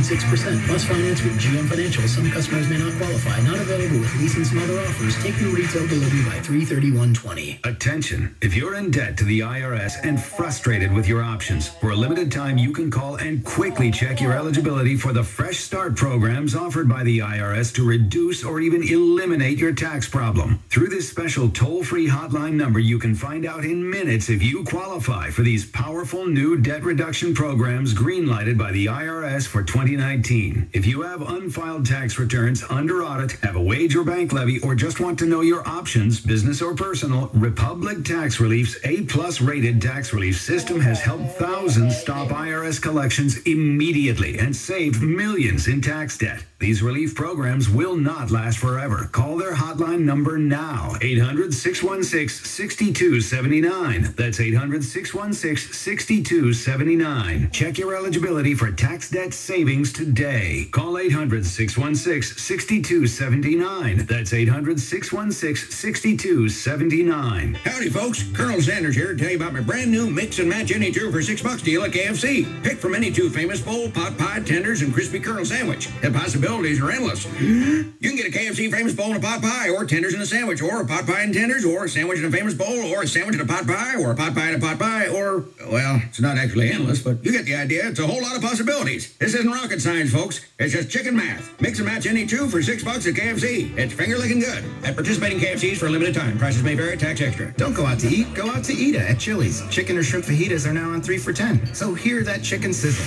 6%. Plus finance with GM Financial. Some customers may not qualify. Not available with lease and some other offers. Take new retail delivery by 331.20. Attention. If you're in debt to the IRS and frustrated with your options, for a limited time you can call and quickly check your eligibility for the Fresh Start programs offered by the IRS to reduce or even eliminate your tax problem. Through this special toll-free hotline number, you can find out in minutes if you qualify for these powerful new debt reduction programs greenlighted by the IRS for 2019. If you have unfiled tax returns under audit, have a wage or bank levy, or just want to know your options, business or personal, Republic Tax Relief's A-plus rated tax relief system has helped thousands stop IRS collections immediately and saved millions in tax debt. These relief programs will not last forever. Call their hotline number now. 800-616-6279. That's 800-616-6279. Check your eligibility for tax debt savings today. Call 800-616-6279. That's 800-616-6279. Howdy, folks. Colonel Sanders here to tell you about my brand new mix and match any two for six bucks deal at KFC. Pick from any two famous bowl, pot pie, tenders, and crispy Colonel sandwich. The possibilities are endless. You can get a KFC famous bowl and a pot pie, or tenders and a sandwich, or a pot pie and tenders, or a sandwich and a famous bowl, or a sandwich and a pot pie, or a pot pie and a pot pie, or, well, it's not actually endless, but you get the idea. It's a whole lot of possibilities. This isn't rocket science, folks. It's just chicken math. Mix and match any two for six bucks at KFC. It's finger licking good. At participating KFCs for a limited time. Prices may vary, tax extra. Don't go out to eat. Go out to eat at Chili's. Chicken or shrimp fajitas are now on three for ten. So hear that chicken sizzle.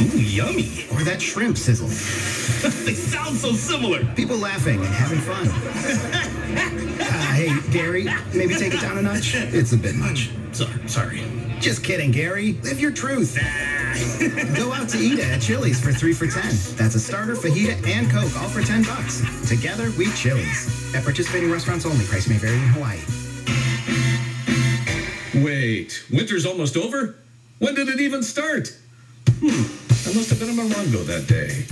Ooh, yummy. Or that shrimp sizzle. they sound so similar. People laughing and having fun. uh, hey, Gary, maybe take it down a notch? It's a bit much. Sorry. sorry. Just kidding, Gary. Live your truth. Go out to Eda at Chili's for three for ten. That's a starter, fajita, and Coke, all for ten bucks. Together, we Chili's. At participating restaurants only. Price may vary in Hawaii. Wait, winter's almost over? When did it even start? Hmm, I must have been in Morongo that day.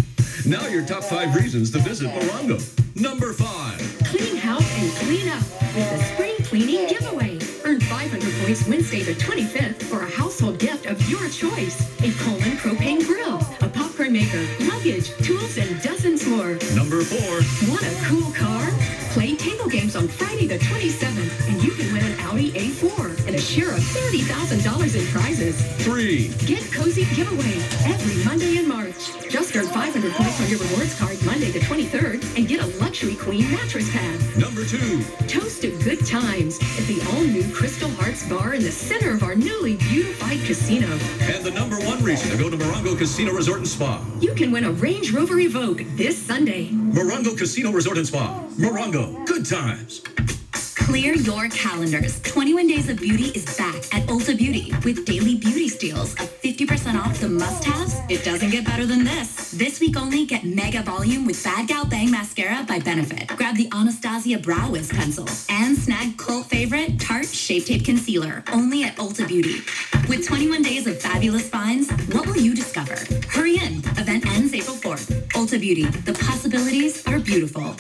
Now your top five reasons to visit Morongo. Number five. Clean house and clean up with the spring cleaning giveaway. Earn 500 points Wednesday the 25th for a household gift of your choice. A Coleman propane grill, a popcorn maker, luggage, tools, and dozens more. Number four. Want a cool car? Play table games on Friday the 27th, and you can win an Audi A4 and a share of $30,000 in prizes. Three. Get Cozy Giveaway every Monday in March. Just earn 500 points on your rewards card Monday the 23rd and get a luxury queen mattress pad. Number two. Toast to good times at the all-new Crystal Hearts Bar in the center of our newly beautified casino. And the number one reason to go to Morongo Casino Resort and Spa. You can win a Range Rover Evoque this Sunday. Morongo Casino Resort and Spa. Morongo. Good times. Clear your calendars. 21 Days of Beauty is back at Ulta Beauty with daily beauty steals of 50% off the must-haves. It doesn't get better than this. This week only, get Mega Volume with Bad Gal Bang Mascara by Benefit. Grab the Anastasia Brow Wiz Pencil. And snag cult favorite Tarte Shape Tape Concealer. Only at Ulta Beauty. With 21 days of fabulous finds, what will you discover? Hurry in. Event ends April 4th. Ulta Beauty. The possibilities are beautiful.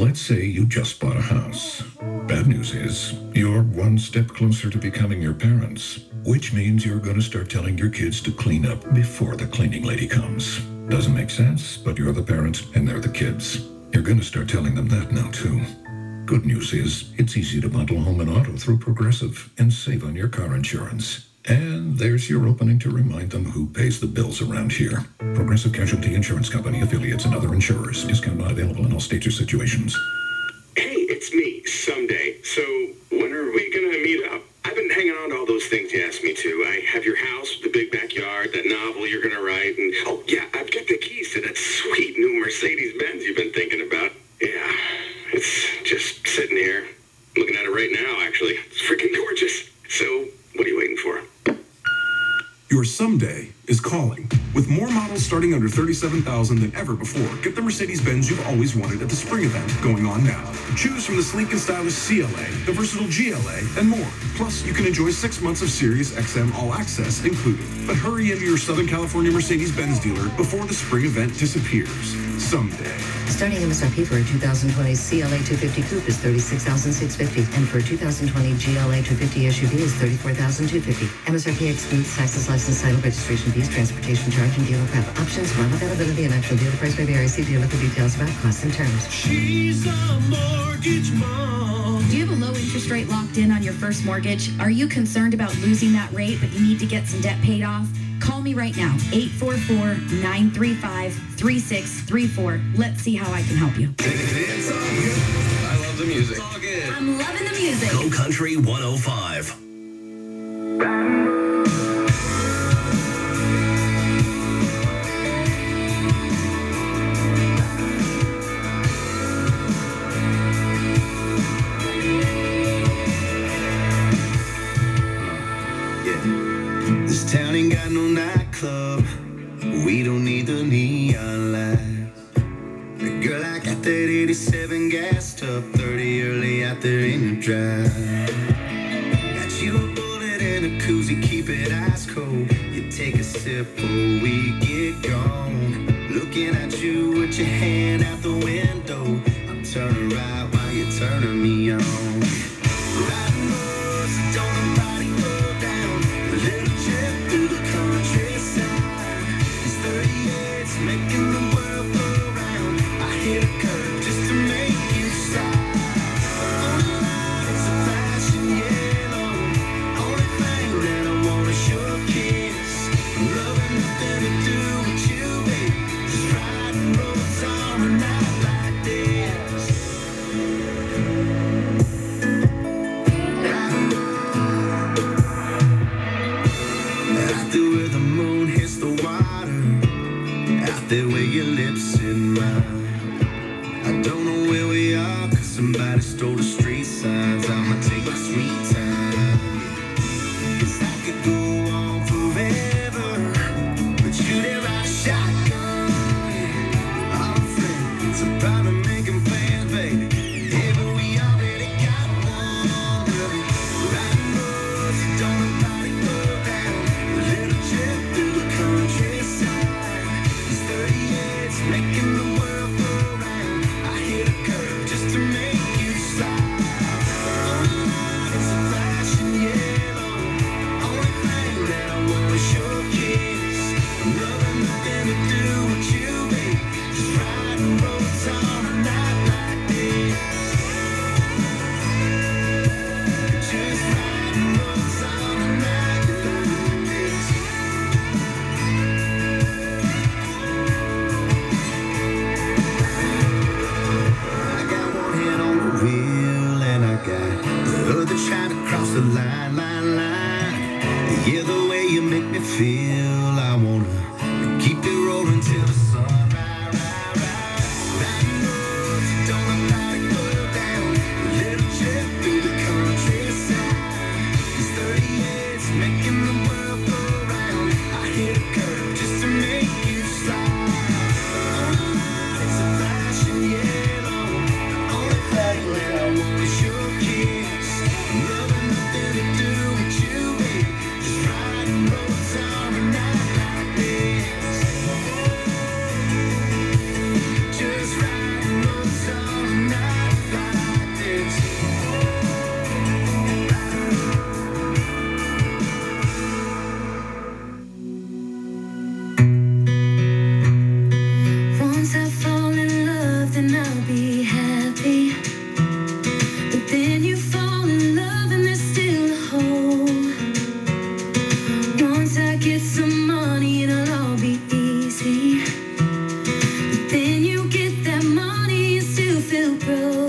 Let's say you just bought a house. Bad news is, you're one step closer to becoming your parents, which means you're going to start telling your kids to clean up before the cleaning lady comes. Doesn't make sense, but you're the parent and they're the kids. You're going to start telling them that now, too. Good news is, it's easy to bundle home and auto through Progressive and save on your car insurance. And there's your opening to remind them who pays the bills around here. Progressive Casualty Insurance Company, affiliates, and other insurers. Discount not available in all states or situations. Hey, it's me, Someday. So when are we going to meet up? I've been hanging on to all those things you asked me to. I have your house, the big 637,000 than ever before. Get the Mercedes-Benz you've always wanted at the spring event going on now. Choose from the sleek and stylish CLA, the versatile GLA, and more. Plus, you can enjoy six months of Sirius XM All Access included. But hurry into your Southern California Mercedes-Benz dealer before the spring event disappears. Someday. Starting MSRP for a 2020 CLA 250 Coupe is 36650 and for a 2020 GLA 250 SUV is 34250 MSRP excludes taxes, license, title, registration fees, transportation charges, charge and dealer prep. Options, run availability, and actual dealer price may vary. See dealer for details about costs and terms. She's a mortgage mom. Do you have a low interest rate locked in on your first mortgage? Are you concerned about losing that rate, but you need to get some debt paid off? Call me right now, 844-935-3634. Let's see how I can help you. It's all good. I love the music. It's all good. I'm loving the music. Go Country 105. Town ain't got no nightclub. We don't need the neon lights. Girl, I got that 87 gassed up, 30 early out there in the drive. Got you a bullet and a koozie, keep it ice cold. You take a sip before we get gone. Looking at you with your hand out the window. I'm turning right while you're turning me on. Yeah, the way you make me feel, I wanna still broke.